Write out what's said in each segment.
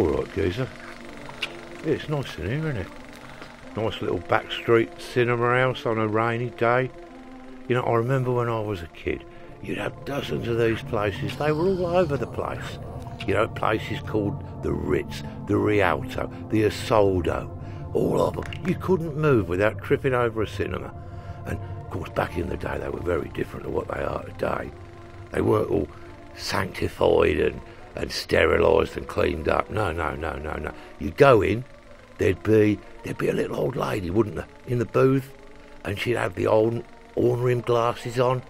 All right, geezer. It's nice in here, isn't it? Nice little back street cinema house on a rainy day. You know, I remember when I was a kid, you'd have dozens of these places. They were all over the place. You know, places called the Ritz, the Rialto, the Essoldo, all of them. You couldn't move without tripping over a cinema. And of course, back in the day, they were very different to what they are today. They weren't all sanctified and, and sterilised and cleaned up. No, no, no, no, no. You'd go in, there'd be there'd be a little old lady, wouldn't there, in the booth, and she'd have the old horn rimmed glasses on.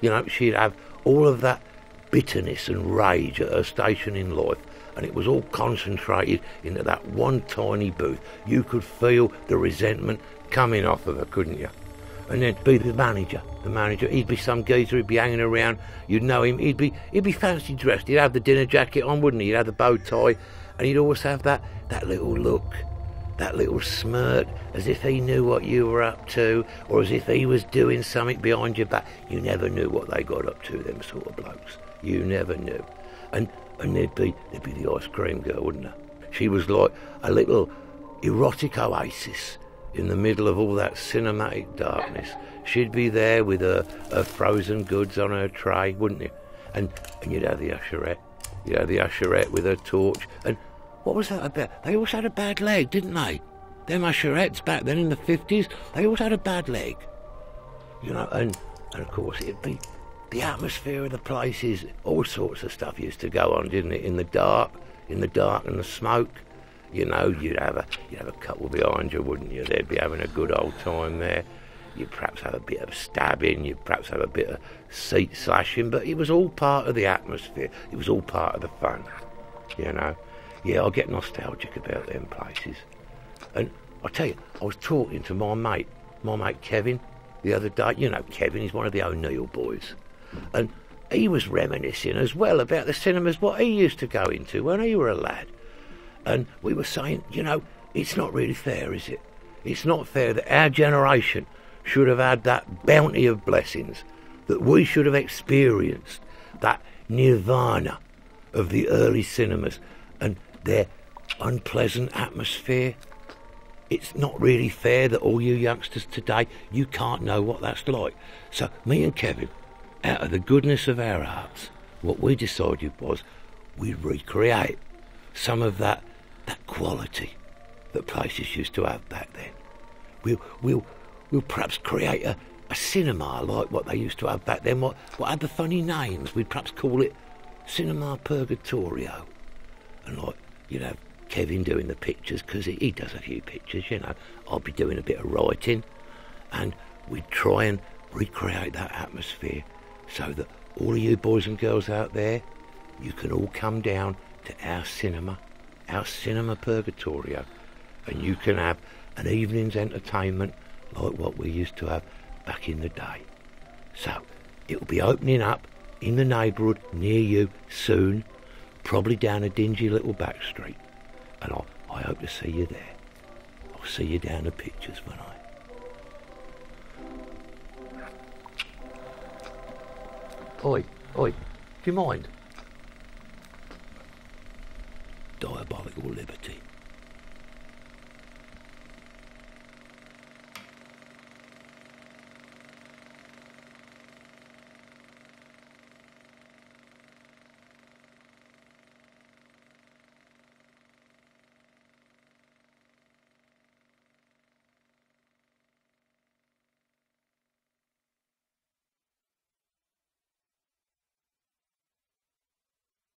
You know, she'd have all of that bitterness and rage at her station in life, and it was all concentrated into that one tiny booth. You could feel the resentment coming off of her, couldn't you? And then be the manager. The manager, he'd be some geezer, he'd be hanging around. You'd know him. He'd be he'd be fancy dressed. He'd have the dinner jacket on, wouldn't he? He'd have the bow tie, and he'd always have that that little look, that little smirk, as if he knew what you were up to, or as if he was doing something behind your back. You never knew what they got up to, them sort of blokes. You never knew. And and there'd be there'd be the ice cream girl, wouldn't there? She was like a little erotic oasis in the middle of all that cinematic darkness. She'd be there with her, her frozen goods on her tray, wouldn't you? And and you'd have the usherette. You'd have the usherette with her torch. And what was that about? They always had a bad leg, didn't they? Them usherettes back then in the fifties, they always had a bad leg. You know, and and of course it'd be the atmosphere of the places, all sorts of stuff used to go on, didn't it? In the dark, in the dark and the smoke. You know, you'd have a you'd have a couple behind you, wouldn't you? They'd be having a good old time there. You'd perhaps have a bit of stabbing, you'd perhaps have a bit of seat slashing, but it was all part of the atmosphere. It was all part of the fun. You know? Yeah, I get nostalgic about them places. And I tell you, I was talking to my mate, my mate Kevin, the other day. You know Kevin, he's one of the O'Neill boys. And he was reminiscing as well about the cinemas what he used to go into when he were a lad. And we were saying, you know, it's not really fair, is it? It's not fair that our generation should have had that bounty of blessings, that we should have experienced that nirvana of the early cinemas and their unpleasant atmosphere. It's not really fair that all you youngsters today, you can't know what that's like. So, me and Kevin, out of the goodness of our hearts, what we decided was we'd recreate some of that that quality that places used to have back then. We'll we'll we'll perhaps create a, a cinema like what they used to have back then. What what had the funny names? We'd perhaps call it Cinema Purgatorio, and like you'd have Kevin doing the pictures because he, he does a few pictures. You know, I'll be doing a bit of writing, and we'd try and recreate that atmosphere so that all of you boys and girls out there, you can all come down to our cinema, our cinema purgatorio, and you can have an evening's entertainment like what we used to have back in the day. So, it'll be opening up in the neighbourhood near you soon, probably down a dingy little back street, and I, I hope to see you there. I'll see you down the pictures when I. Oi, oi, do you mind?